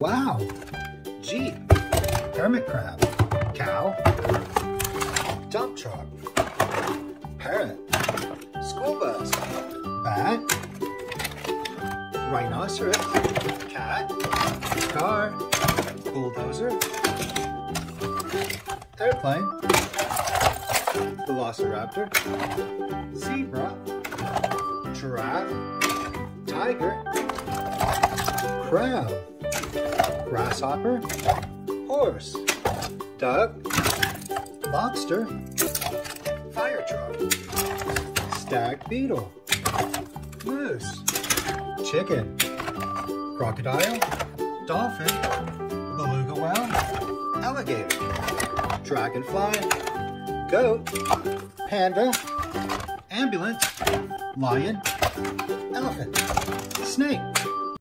Wow. Jeep. Hermit crab. Cow. Dump truck. Parrot. School bus. Bat. Rhinoceros. Cat. Car. Bulldozer. Airplane. Velociraptor. Zebra. Giraffe. Tiger. Crab. Grasshopper. Horse. Duck. Lobster. Fire truck. Stag beetle. Moose. Chicken. Crocodile. Dolphin. Beluga whale. Alligator. Dragonfly. Goat. Panda. Ambulance. Lion. Elephant. Snake.